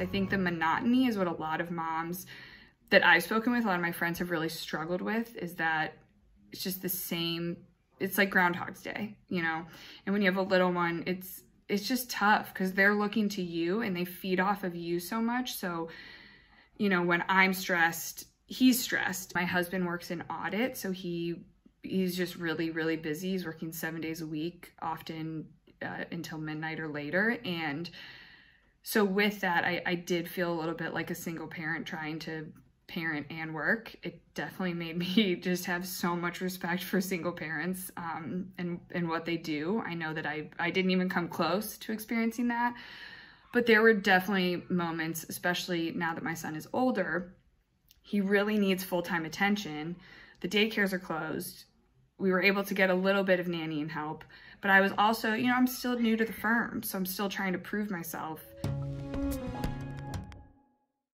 I think the monotony is what a lot of moms that I've spoken with, a lot of my friends have really struggled with is that it's just the same, it's like Groundhog's Day, you know? And when you have a little one, it's, it's just tough because they're looking to you and they feed off of you so much. So, you know, when I'm stressed, he's stressed. My husband works in audit, so he he's just really, really busy. He's working seven days a week, often uh, until midnight or later. And so with that, I, I did feel a little bit like a single parent trying to parent and work. It definitely made me just have so much respect for single parents um, and, and what they do. I know that I, I didn't even come close to experiencing that, but there were definitely moments, especially now that my son is older, he really needs full-time attention. The daycares are closed. We were able to get a little bit of nannying help, but I was also, you know, I'm still new to the firm, so I'm still trying to prove myself. Thank you.